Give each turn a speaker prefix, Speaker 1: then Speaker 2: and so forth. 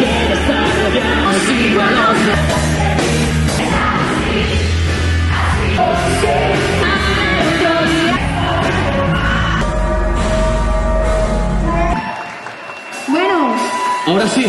Speaker 1: Yeah. Ahora sí.